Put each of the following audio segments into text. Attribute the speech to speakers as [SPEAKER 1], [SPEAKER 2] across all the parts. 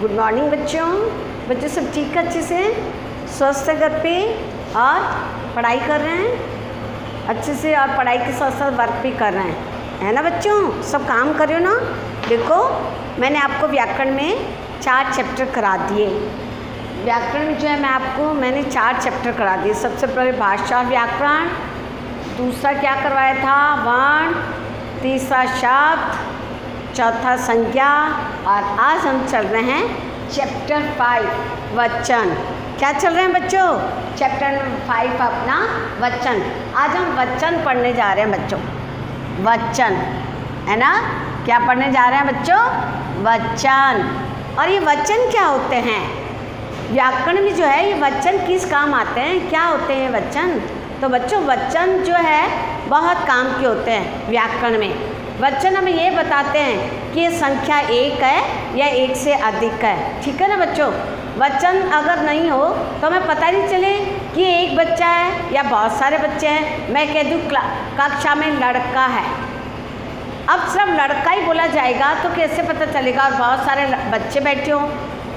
[SPEAKER 1] Good morning बच्चों। बच्चों सब ठीक है अच्छे से? स्वस्थ घर पे? और पढ़ाई कर रहे हैं? अच्छे से और पढ़ाई के साथ साथ वर्क भी कर रहे हैं। है ना बच्चों? सब काम कर रहे हो ना? देखो, मैंने आपको व्याकरण में चार चैप्टर करा दिए। व्याकरण में जो है मैं आपको, मैंने चार चैप्टर करा दिए। सबसे पहले भाषा व्याकरण। दूसरा क्या करवाया था? वर्ण। तीसरा शब्द। चौथा संज्ञा और आज हम चल रहे हैं चैप्टर फाइव वचन। क्या चल रहे हैं बच्चों? चैप्टर फाइव अपना वचन। आज हम वचन पढ़ने जा रहे हैं बच्चों। वचन, है ना? क्या पढ़ने जा रहे हैं बच्चों? वचन। और ये वचन क्या होते हैं? व्याकरण में जो है, ये वचन किस काम आते हैं? क्या होते हैं वचन? तो बच्चों, वचन जो है, बहुत काम के होते हैं व्याकरण में। वचन हमें ये बताते हैं कि ये संख्या एक है या एक से अधिक है। ठीक है ना बच्चों? वचन अगर नहीं हो तो हमें पता नहीं चले कि एक बच्चा है या बहुत सारे बच्चे हैं। मैं कह दूँ कक्षा में लड़का है। अब सिर्फ़ लड़का ही बोला जाएगा तो कैसे पता चलेगा? और बहुत सारे बच्चे बैठे हों।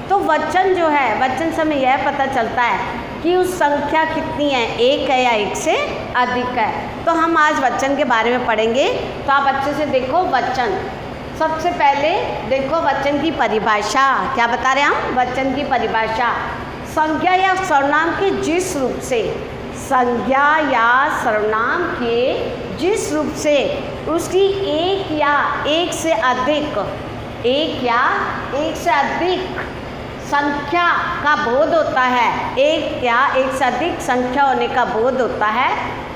[SPEAKER 1] तो वचन जो है, वचन से हमें यह पता चलता है कि उस संख्या कितनी है? एक है या एक से अधिक है? तो हम आज वचन के बारे में पढ़ेंगे। तो आप अच्छे से देखो वचन। सबसे पहले देखो वचन की परिभाषा। क्या बता रहे हैं हम? वचन की परिभाषा। संज्ञा या सर्वनाम के जिस रूप से। संज्ञा या सर्वनाम के जिस रूप से। उसकी एक या एक से अधिक। एक या एक से अधिक। संख्या का बोध होता है। एक या एक से अधिक संख्या होने का बोध होता है,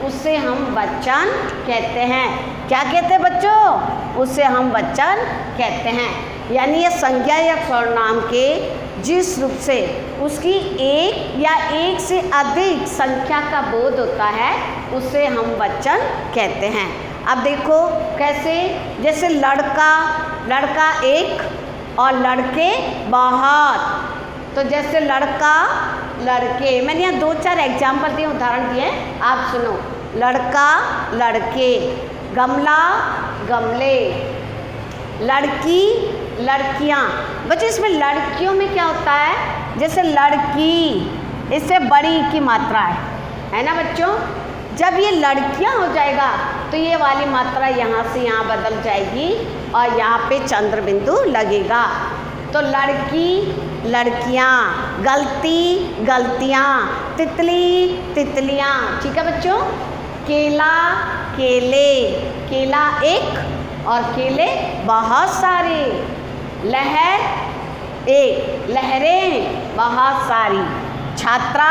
[SPEAKER 1] उसे हम वचन कहते हैं। क्या कहते हैं बच्चों? उसे हम वचन कहते हैं। यानी ये संज्ञा या सर्वनाम के जिस रूप से उसकी एक या एक से अधिक संख्या का बोध होता है, उसे हम वचन कहते हैं। अब देखो कैसे, जैसे लड़का लड़का एक और लड़के बहुत। तो जैसे लड़का, लड़के, मैंने यहाँ दो चार एग्ज़ाम्पल दिए, उदाहरण दिए आप सुनो। लड़का, लड़के, गमला, गमले, लड़की, लड़कियाँ। बच्चों, इसमें लड़कियों में क्या होता है? जैसे लड़की, इससे बड़ी की मात्रा है है ना बच्चों? जब ये लड़कियाँ हो जाएगा तो ये वाली मात्रा यहाँ से यहाँ बदल जाएगी और यहाँ पे चंद्र बिंदु लगेगा। तो लड़की लड़कियाँ, गलती, गलतियाँ, तितली, तितलियाँ। ठीक है बच्चों? केला, केले, केला एक और केले बहुत सारे। लहर एक, लहरें बहुत सारी। छात्रा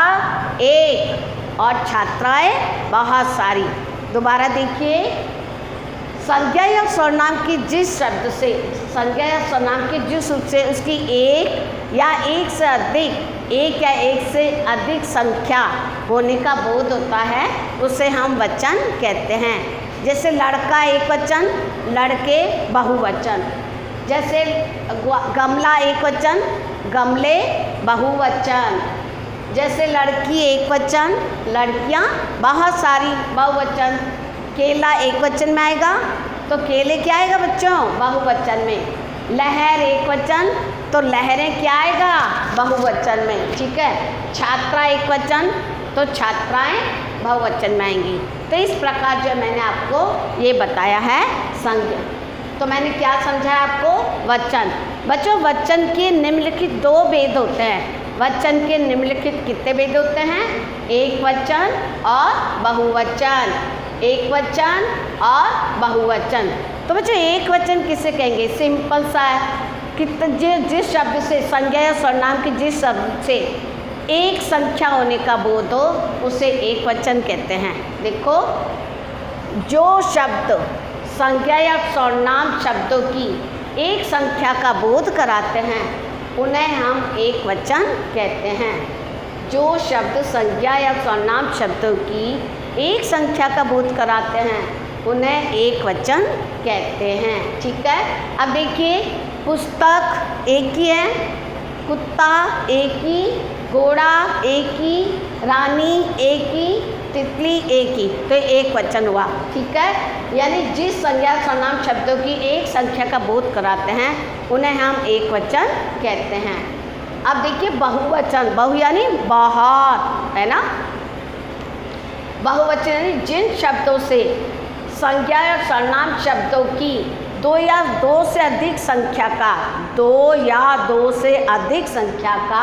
[SPEAKER 1] एक और छात्राएँ बहुत सारी। दोबारा देखिए। संज्ञा या सर्वनाम की जिस शब्द से, संज्ञा या सर्वनाम के जिस रूप से उसकी एक या एक से अधिक, एक या एक से अधिक संख्या होने का बोध होता है, उसे हम वचन कहते हैं। जैसे लड़का एक वचन, लड़के बहुवचन जैसे गमला एक वचन, गमले बहुवचन जैसे लड़की एक वचन, लड़कियाँ बहुत सारी बहुवचन केला एक वचन में आएगा तो केले क्या आएगा बच्चों? बहुवचन में। लहर एक वचन तो लहरें क्या आएगा? बहुवचन में, ठीक है? छात्रा एक वचन तो छात्राएँ बहुवचन में आएँगी। तो इस प्रकार जो मैंने आपको ये बताया है संज्ञा। तो मैंने क्या समझाया आपको? वचन। बच्चों, वचन के निम्नलिखित दो भेद होते हैं। वचन के निम्नलिखित कितने भेद होते हैं? एक वचन और बहुवचन। एक वचन और बहुवचन। तो बच्चों, एक वचन किसे कहेंगे? सिंपल सा है। कितने जिस जिस शब्द से, संज्ञा या सर्वनाम के जिस शब्द से एक संख्या होने का बोध हो, उसे एक वचन कहते हैं। देखो, जो शब्द संज्ञा या सर्वनाम शब्दों की एक संख्या का बोध कराते हैं, उन्हें हम एक वचन कहते हैं। जो शब्द संज्ञा या सर्वनाम शब्दों की एक संख्या का बोध कराते हैं, उन्हें एक वचन कहते हैं। ठीक है? अब देखिए पुस्तक एक ही है। कुत्ता एक ही, घोड़ा एक ही, रानी एक ही, तितली एक ही। तो एक वचन हुआ। ठीक है? यानी जिस संज्ञा सर्वनाम शब्दों की एक संख्या का बोध कराते हैं, उन्हें हम एक वचन कहते हैं। अब देखिए, बहुवचन। बहु यानी बहुत है ना? बहुवचन यानी जिन शब्दों से संज्ञा या सर्वनाम शब्दों की दो या दो से अधिक संख्या का, दो या दो से अधिक संख्या का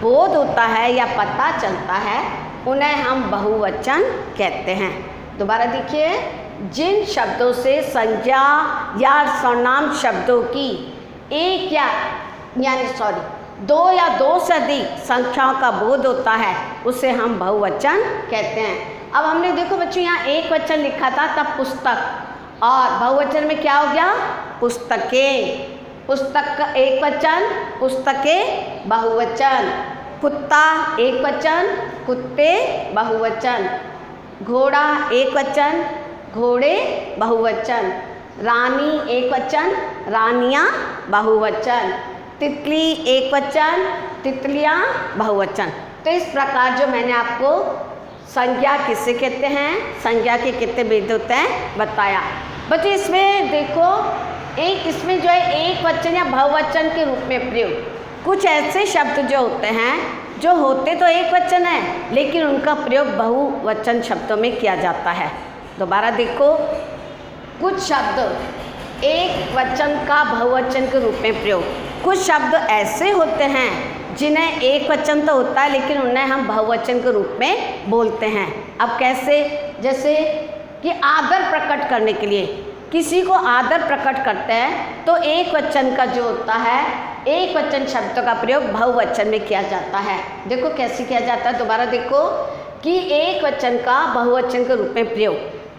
[SPEAKER 1] बोध होता है या पता चलता है, उन्हें हम बहुवचन कहते हैं। दोबारा देखिए, जिन शब्दों से संज्ञा या सर्वनाम शब्दों की एक या, यानी सॉरी दो या दो से अधिक संख्याओं का बोध होता है, उसे हम बहुवचन कहते हैं। अब हमने देखो बच्चों, यहाँ एक वचन लिखा था, तब पुस्तक। और बहुवचन में क्या हो गया? पुस्तकें। पुस्तक का एक वचन, पुस्तकें बहुवचन। कुत्ता एक वचन, कुत्ते बहुवचन। घोड़ा एक वचन, घोड़े बहुवचन। रानी एक वचन, रानियाँ बहुवचन। तितली एक वचन, तितलियाँ बहुवचन। तो इस प्रकार जो मैंने आपको संज्ञा किससे कहते हैं? संज्ञा के कितने भेद होते हैं? बताया। बच्चे, इसमें देखो, एक, इसमें जो है एक वचन या बहुवचन के रूप में प्रयोग। कुछ ऐसे शब्द जो होते हैं, जो होते तो एक वचन है, लेकिन उनका प्रयोग बहुवचन शब्दों में किया जाता है। दोबारा देखो। कुछ शब्द एक वचन का बहुवचन के रूप में प्रयोग। कुछ शब्द ऐसे होते हैं जिन्हें एक वचन तो होता है, लेकिन उन्हें हम बहुवचन के रूप में बोलते हैं। अब कैसे? जैसे कि आदर प्रकट करने के लिए। किसी को आदर प्रकट करते हैं तो एक वचन का जो होता है, एक वचन शब्द का प्रयोग बहुवचन में किया जाता है। देखो कैसे किया जाता है, दोबारा देखो कि एक वचन का बहुवचन के रूप में प्रयोग।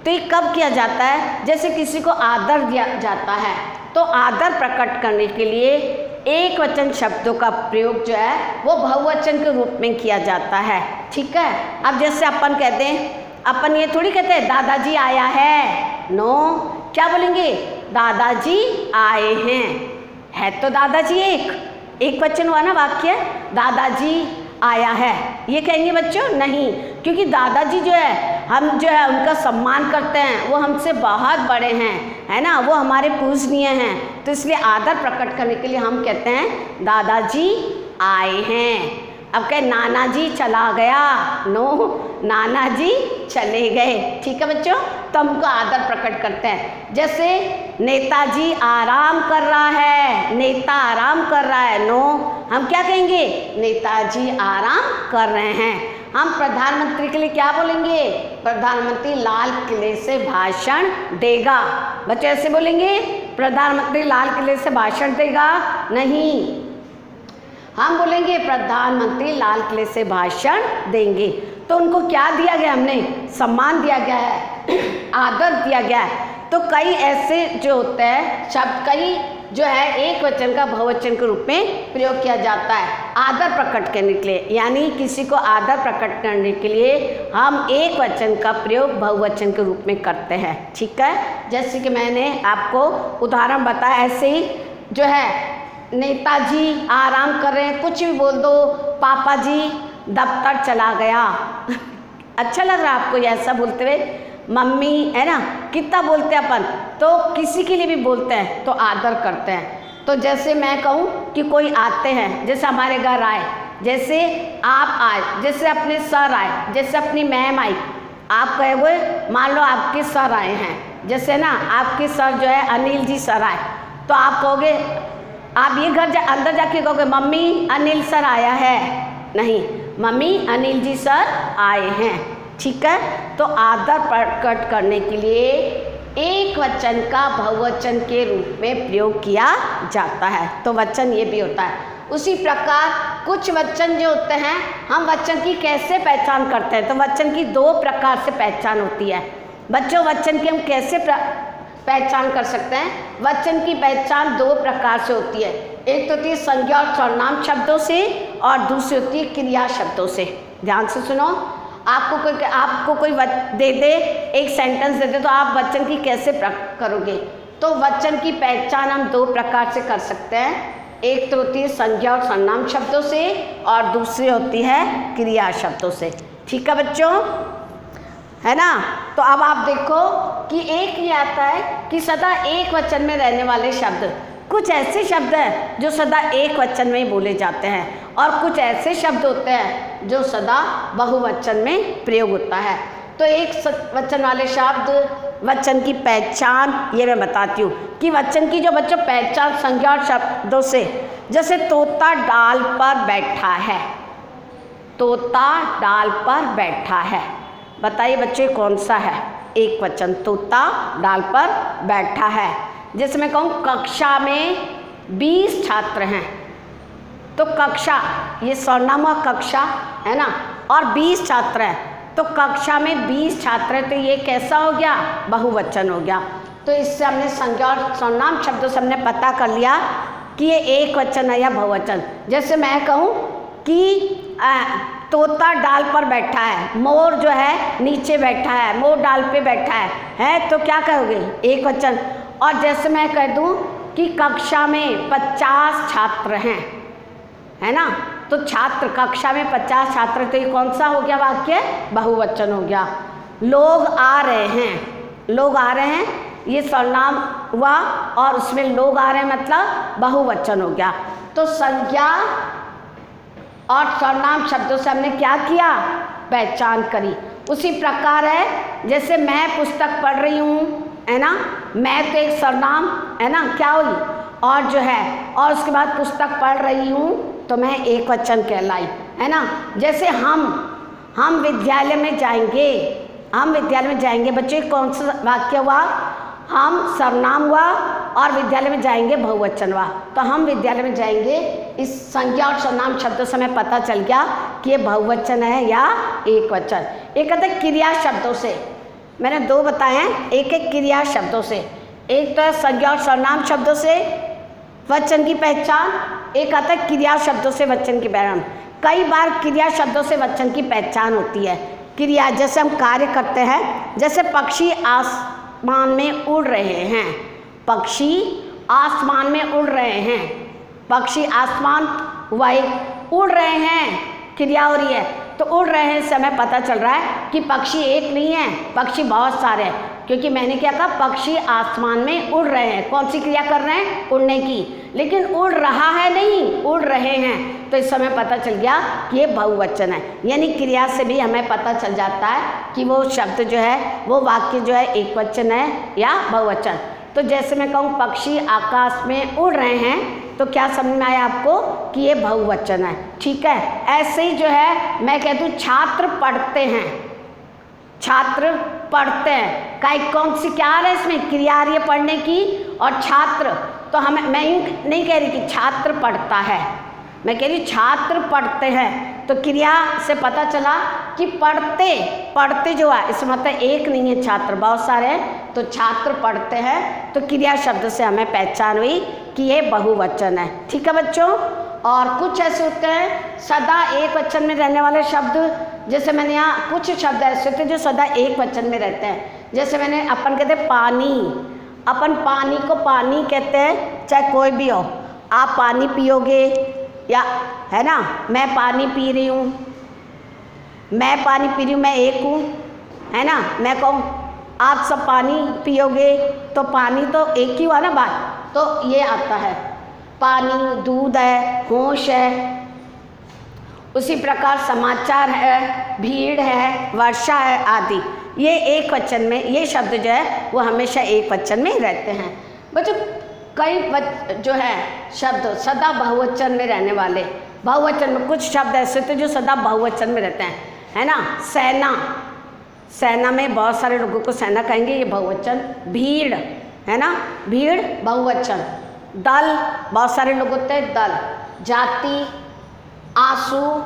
[SPEAKER 1] तो ये कब किया जाता है? जैसे किसी को आदर दिया जाता है तो आदर प्रकट करने के लिए एक वचन शब्दों का प्रयोग जो है, वो बहुवचन के रूप में किया जाता है। ठीक है? अब जैसे अपन कहते हैं, अपन ये थोड़ी कहते हैं, दादाजी आया है। नो क्या बोलेंगे? दादाजी आए हैं। है तो दादाजी एक। एक वचन हुआ ना वाक्य? दादाजी आया है। ये कहेंगे बच्चों, नहीं। क्योंकि दादाजी जो है हम जो है उनका सम्मान करते हैं, वो हमसे बहुत बड़े हैं, है ना? वो हमारे पूजनीय हैं। तो इसलिए आदर प्रकट करने के लिए हम कहते हैं, दादाजी आए हैं। अब कहे नाना जी चला गया। नो नाना जी चले गए। ठीक है बच्चों? तो हमको आदर प्रकट करते हैं। जैसे नेताजी आराम कर रहा है, नेता आराम कर रहा है, नो, हम क्या कहेंगे? नेताजी आराम कर रहे हैं। हम प्रधानमंत्री के लिए क्या बोलेंगे? प्रधानमंत्री लाल किले से भाषण देगा। बच्चे, ऐसे बोलेंगे, प्रधानमंत्री लाल किले से भाषण देगा? नहीं। हम बोलेंगे, प्रधानमंत्री लाल किले से भाषण देंगे। तो उनको क्या दिया गया हमने? सम्मान दिया गया है। आदर दिया गया है। तो कई ऐसे जो होते हैं, शब्द, कई जो है, एक वचन का बहुवचन के रूप में प्रयोग किया जाता है। आदर प्रकट करने के लिए, यानी किसी को आदर प्रकट करने के लिए हम एक वचन का प्रयोग बहुवचन के रूप में करते हैं। ठीक है? जैसे कि मैंने आपको उदाहरण बताया, ऐसे ही जो है, नेताजी आराम कर रहे हैं, कुछ भी बोल दो, पापा जी दफ्तर चला गया। अच्छा लग रहा है आपको ऐसा बोलते हुए? मम्मी, है ना? कितना बोलते हैं अपन? तो किसी के लिए भी बोलते हैं तो आदर करते हैं। तो जैसे मैं कहूँ कि कोई आते हैं, जैसे हमारे घर आए, जैसे आप आए, जैसे अपने सर आए, जैसे अपनी मैम आई, आप कहे हुए, मान लो आपके सर आए हैं। जैसे ना, आपके सर जो है, अनिल जी सर आए। तो आप कहोगे, आप ये घर जा, अंदर जाके कहोगे, मम्मी, अनिल सर आया है। नहीं, मम्मी, अनिल जी सर आए हैं। ठीक है? तो आदर प्रकट करने के लिए एक वचन का बहुवचन के रूप में प्रयोग किया जाता है। तो वचन ये भी होता है। उसी प्रकार कुछ वचन जो होते हैं, हम वचन की कैसे पहचान करते हैं? तो वचन की दो प्रकार से पहचान होती है। बच्चों, वचन की हम कैसे पहचान कर सकते हैं? वचन की पहचान दो प्रकार से होती है। एक तो होती है संज्ञा और सर्वनाम शब्दों से और दूसरी होती है क्रिया शब्दों से। ध्यान से सुनो। आपको कोई आपको कोई दे दे, एक सेंटेंस दे दे तो आप वचन की कैसे करोगे? तो वचन की पहचान हम दो प्रकार से कर सकते हैं। एक तो होती है संज्ञा और सर्वनाम शब्दों से, और दूसरी होती है क्रिया शब्दों से। ठीक है बच्चों? है ना? तो अब आप देखो कि एक ये आता है कि सदा एक वचन में रहने वाले शब्द। कुछ ऐसे शब्द हैं जो सदा एक वचन में ही बोले जाते हैं और कुछ ऐसे शब्द होते हैं जो सदा बहुवचन में प्रयोग होता है। तो एक वचन वाले शब्द, वचन की पहचान, ये मैं बताती हूँ कि वचन की जो बच्चों पहचान संज्ञा और शब्दों से, जैसे तोता डाल पर बैठा है। तोता डाल पर बैठा है। बताइए बच्चे, कौन सा है? एक वचन, तोता डाल पर बैठा है। जैसे मैं कहूँ कक्षा में बीस छात्र हैं। तो कक्षा ये स्वर्णाम कक्षा है ना? और बीस छात्र हैं। तो कक्षा में बीस छात्र हैं तो ये कैसा हो गया? बहुवचन हो गया। तो इससे हमने संज्ञा और स्वर्णाम शब्दों से हमने पता कर लिया कि ये एक वचन है या बहुवचन। जैसे मैं कहूँ कि आ, तोता डाल पर बैठा है मोर जो है नीचे बैठा है मोर डाल पे बैठा है है? तो क्या कहोगे? एक वचन। और जैसे मैं कह दूँ कि कक्षा में पचास छात्र हैं, है ना? तो छात्र, कक्षा में पचास छात्र तो ये कौन सा हो गया वाक्य? बहुवचन हो गया। लोग आ रहे हैं। लोग आ रहे हैं, ये सर्वनाम हुआ और उसमें लोग आ रहे हैं मतलब बहुवचन हो गया। तो संज्ञा और सर्वनाम शब्दों से हमने क्या किया? पहचान करी। उसी प्रकार है, जैसे मैं पुस्तक पढ़ रही हूँ है ना? मैं तो एक सरनाम, है ना? क्या हुई? और जो है, और उसके बाद पुस्तक पढ़ रही हूँ तो मैं एक वचन कहलाई, है ना? जैसे हम हम विद्यालय में जाएँगे, हम विद्यालय में जाएँगे, बच्चे कौन सा वाक्य हुआ? हम सरनाम हुआ और विद्यालय में जाएँगे बहुवचन हुआ। तो हम विद्यालय में जाएँगे, इस संज्ञा और सरनाम शब्दों से हमें पता चल गया कि ये बहुवचन है या एक वचन। एक कहते क्रिया शब्दों से। मैंने दो बताए हैं एक एक क्रिया शब्दों से। एक तो है संज्ञा और सर्वनाम शब्दों से, वचन की पहचान। एक आता है क्रिया शब्दों से, वचन की पहचान। कई बार क्रिया शब्दों से, वचन की पहचान होती है। क्रिया, जैसे हम कार्य करते हैं, जैसे पक्षी आसमान में उड़ रहे हैं। पक्षी आसमान में उड़ रहे हैं। पक्षी आसमान वाइट उड़ रहे हैं। क्रिया हो रही है। तो उड़ रहे हैं हमें पता चल रहा है कि पक्षी एक नहीं है, पक्षी बहुत सारे हैं। क्योंकि मैंने क्या कहा, पक्षी आसमान में उड़ रहे हैं। कौन सी क्रिया कर रहे हैं? उड़ने की। लेकिन उड़ रहा है नहीं, उड़ रहे हैं। तो इस समय पता चल गया कि ये बहुवचन है। यानी क्रिया से भी हमें पता चल जाता है कि वो शब्द जो है, वो वाक्य जो है एक वचन है या बहुवचन। तो जैसे मैं कहूँ, पक्षी आकाश में उड़ रहे हैं तो क्या समझ में आया आपको कि ये बहुवचन है? ठीक है? ऐसे ही जो है, मैं कह दूँ छात्र पढ़ते हैं। छात्र पढ़ते हैं। का कौन सी क्या है इसमें? क्रिया रही है पढ़ने की। और छात्र तो हमें, मैं यूँ नहीं कह रही कि छात्र पढ़ता है। मैं कह रही छात्र पढ़ते हैं। तो क्रिया से पता चला कि पढ़ते पढ़ते जो है, इसमें मतलब एक नहीं है छात्र, बहुत सारे हैं। तो छात्र पढ़ते हैं तो क्रिया शब्द से हमें पहचान हुई कि ये बहुवचन है। ठीक है बच्चों? और कुछ ऐसे होते हैं, सदा एक वचन में रहने वाले शब्द, जैसे मैंने यहाँ कुछ शब्द ऐसे होते हैं जो सदा एक वचन में रहते हैं। जैसे मैंने अपन कहते हैं पानी, अपन पानी को पानी कहते हैं, चाहे कोई भी हो। आप पानी पियोगे या, है ना? मैं पानी पी रही हूँ, मैं पानी पी रही हूँ, मैं एक हूँ, है ना? मैं कहूँ आप सब पानी पियोगे तो पानी तो एक ही हुआ ना बात? तो ये आता है। पानी, दूध है, होश है। उसी प्रकार समाचार है, भीड़ है, वर्षा है, आदि। ये एक वचन में, ये शब्द जो है, वो हमेशा एक वचन में रहते हैं। बच्चों, कई जो है, शब्द सदा बहुवचन में रहने वाले। बहुवचन में कुछ शब्द ऐसे थे जो सदा बहुवचन में रहते हैं। है ना? सेना। सेना में बहुत सारे लोगों को सेना कहेंगे, ये बहुवचन। भीड़, है ना? भीड़, बहुवचन। दल, बहुत सारे लोग होते हैं, दल। जाति, आँसू,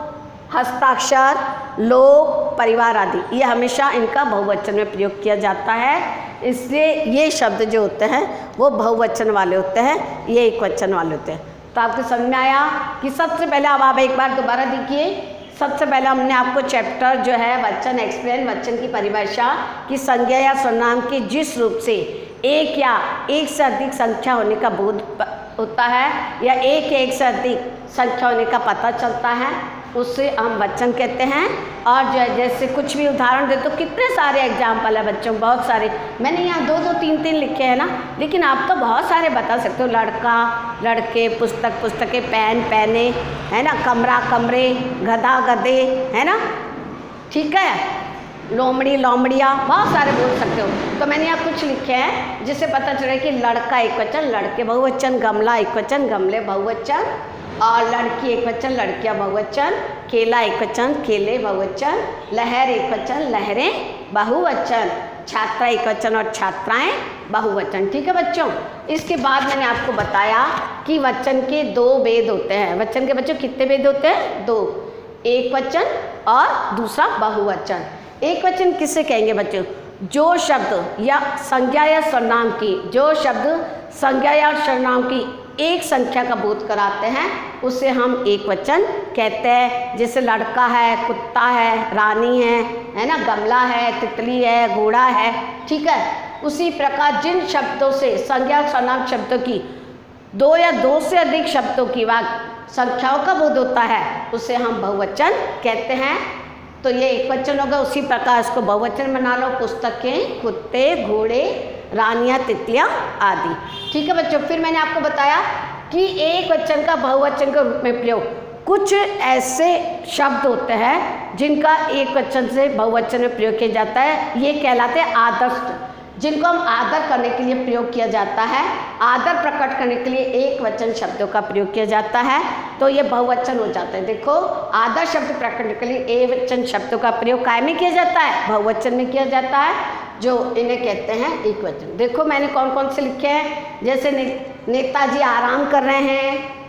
[SPEAKER 1] हस्ताक्षर, लोग, परिवार आदि। ये हमेशा इनका बहुवचन में प्रयोग किया जाता है। इसलिए ये शब्द जो होते हैं, वो बहुवचन वाले होते हैं, ये एक वचन वाले होते हैं। तो आपको समझ में आया कि सबसे पहले अब आप एक बार दोबारा देखिए। सबसे पहले हमने आपको चैप्टर जो है, वचन एक्सप्लेन वचन की परिभाषा की संज्ञा या स्वनाम की जिस रूप से एक या एक से अधिक संख्या होने का बोध होता है या एक या एक से अधिक संख्या होने का पता चलता है। उससे हम वचन कहते हैं। और जो है जैसे कुछ भी उदाहरण दे तो कितने सारे एग्ज़ाम्पल है बच्चों, बहुत सारे। मैंने यहाँ दो दो, तीन तीन लिखे हैं ना। लेकिन आप तो बहुत सारे बता सकते हो। लड़का, लड़के, पुस्तक, पुस्तकें, पेन, पेने, है ना? कमरा, कमरे, गधा, गधे, है ना? ठीक है? लोमड़ी, लोमड़िया, बहुत सारे बोल सकते हो। तो मैंने यहाँ कुछ लिखे हैं, जिससे पता चले कि लड़का एक वचन, लड़के बहुवचन, गमला एक वचन, गमले बहुवचन। और लड़की एक वचन, लड़कियाँ बहुवचन, केला एक वचन, केले बहुवचन, लहर एक वचन, लहरें बहुवचन, छात्रा एक वचन और छात्राएँ बहुवचन। ठीक है बच्चों? इसके बाद मैंने आपको बताया कि वचन के दो वेद होते हैं। वचन के बच्चों, कितने वेद होते हैं? दो। एक वचन और दूसरा बहुवचन। एक वचन किसे कहेंगे बच्चों? जो शब्द या संज्ञा या सर्वनाम की, जो शब्द संज्ञा या सर्वनाम की एक संख्या का बोध कराते हैं, उसे हम एक वचन कहते हैं। जैसे लड़का है, कुत्ता है, रानी है है ना? गमला है, तितली है, घोड़ा है, ठीक है? उसी प्रकार जिन शब्दों से, संज्ञा सर्वनाम शब्दों की, दो या दो से अधिक शब्दों की वाक, संख्याओं का बोध होता है, उसे हम बहुवचन कहते हैं। तो ये एक वचन होगा, उसी प्रकार इसको बहुवचन बना लो। पुस्तकें, कुत्ते, घोड़े रानियाँ, तितलियाँ आदि। ठीक है बच्चों, फिर मैंने आपको बताया कि एक वचन का बहुवचन के रूप में प्रयोग कुछ ऐसे शब्द होते हैं जिनका एक वचन से बहुवचन में प्रयोग किया जाता है। ये कहलाते हैं आदर्श जिनको हम आदर करने के लिए प्रयोग किया जाता है, आदर प्रकट करने के लिए एक वचन शब्दों का प्रयोग किया जाता है तो ये बहुवचन हो जाता है। देखो, आदर शब्द प्रकट के लिए ए वचन शब्दों का प्रयोग काय में किया जाता है बहुवचन में किया जाता है। जो इन्हें कहते हैं एक वचन देखो मैंने कौन कौन से लिखे हैं। जैसे ने, नेताजी आराम कर रहे हैं।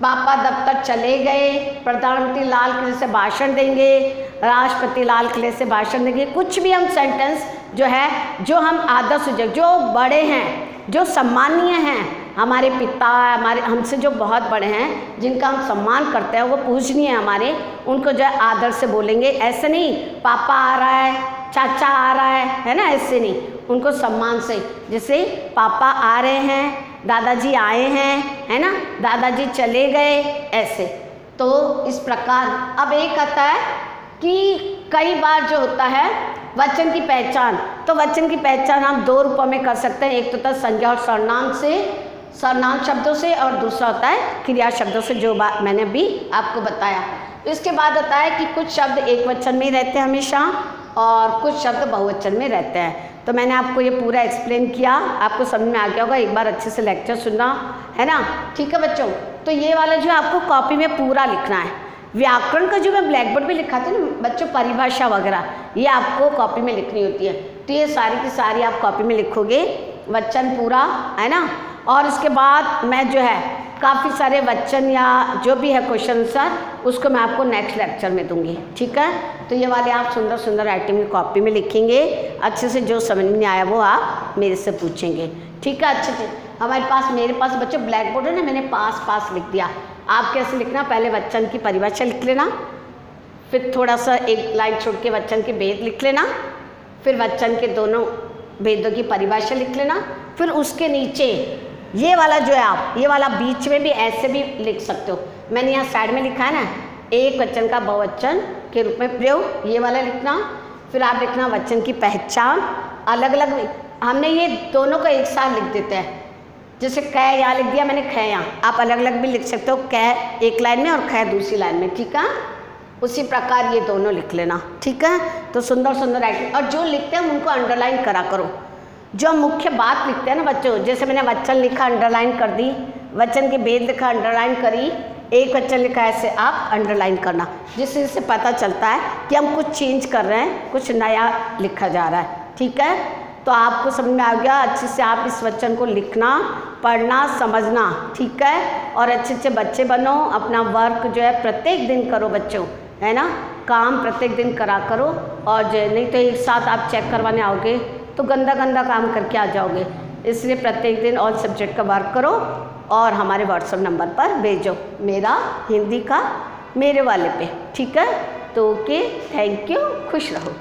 [SPEAKER 1] पापा दफ्तर चले गए। प्रधानमंत्री लाल किले से भाषण देंगे। राष्ट्रपति लाल किले से भाषण देंगे। कुछ भी हम सेंटेंस जो है जो हम आदर सूचक जो बड़े हैं जो सम्मानीय हैं हमारे पिता हमारे हमसे जो बहुत बड़े हैं जिनका हम सम्मान करते हैं वो पूजनीय है हमारे उनको जो है आदर से बोलेंगे। ऐसे नहीं पापा आ रहा है चाचा आ रहा है है ना, ऐसे नहीं। उनको सम्मान से, जैसे पापा आ रहे हैं, दादाजी आए हैं, है ना, दादाजी चले गए, ऐसे। तो इस प्रकार, अब एक आता है कि कई बार जो होता है, वचन की पहचान तो वचन की पहचान हम दो रूपों में कर सकते हैं। एक तो होता है संज्ञा और सर्वनाम से सर्वनाम शब्दों से, और दूसरा होता है क्रिया शब्दों से, जो बात मैंने अभी आपको बताया। इसके बाद होता है कि कुछ शब्द एक वचन में ही रहते हैं हमेशा। और कुछ शब्द बहुवचन में रहते हैं। तो मैंने आपको ये पूरा एक्सप्लेन किया। आपको समझ में आ गया होगा, एक बार अच्छे से लेक्चर सुनना, है ना? ठीक है बच्चों? तो ये वाला जो है आपको कॉपी में पूरा लिखना है। व्याकरण का जो मैं ब्लैक बोर्ड पर लिखा था ना, बच्चों, परिभाषा वगैरह, ये आपको कॉपी में लिखनी होती है। तो ये सारी की सारी आप कॉपी में लिखोगे, वचन पूरा, है ना? और इसके बाद मैं जो है काफ़ी सारे वचन या जो भी है क्वेश्चन आंसर उसको मैं आपको नेक्स्ट लेक्चर में दूँगी, ठीक है? तो ये वाले आप सुंदर सुंदर राइटिंग में कॉपी में लिखेंगे, अच्छे से जो समझ में आया वो आप मेरे से पूछेंगे, ठीक है? अच्छे से, हमारे पास, मेरे पास बच्चों ब्लैक बोर्ड है ना, मैंने पास पास लिख दिया। आप कैसे लिखना? पहले वचन की परिभाषा लिख लेना, फिर थोड़ा सा एक लाइन छोड़ के वचन के भेद लिख लेना, फिर वचन के दोनों भेदों की परिभाषा लिख लेना, फिर उसके नीचे ये वाला जो है आप, ये वाला बीच में भी ऐसे भी लिख सकते हो। मैंने यहाँ साइड में लिखा है ना, एक वचन का बहुवचन के रूप में प्रयोग, ये वाला लिखना, फिर आप लिखना वचन की पहचान अलग अलग हमने ये दोनों को एक साथ लिख देते हैं। जैसे कै यहाँ लिख दिया मैंने, ख यहाँ, आप अलग अलग भी लिख सकते हो, कै एक लाइन में और ख दूसरी लाइन में, ठीक है? उसी प्रकार ये दोनों लिख लेना, ठीक है? तो सुंदर सुंदर राइटिंग और जो लिखते हैं उनको अंडरलाइन करा करो। जो मुख्य बात लिखते हैं ना बच्चों, जैसे मैंने वचन लिखा अंडरलाइन कर दी, वचन के भेद लिखा अंडरलाइन करी, एक वचन लिखा ऐसे आप अंडरलाइन करना जिससे इससे पता चलता है कि हम कुछ चेंज कर रहे हैं, कुछ नया लिखा जा रहा है, ठीक है? तो आपको समझ में आ गया, अच्छे से आप इस वचन को लिखना, पढ़ना, समझना, ठीक है? और अच्छे अच्छे बच्चे बनो, अपना वर्क जो है प्रत्येक दिन करो बच्चों, है ना? काम प्रत्येक दिन करा करो, और जो नहीं तो एक साथ आप चेक करवाने आओगे तो गंदा गंदा काम करके आ जाओगे। इसलिए प्रत्येक दिन ऑल सब्जेक्ट का वर्क करो और हमारे व्हाट्सअप नंबर पर भेजो मेरा हिंदी का मेरे वाले पे, ठीक है? तो ओके थैंक यू खुश रहो।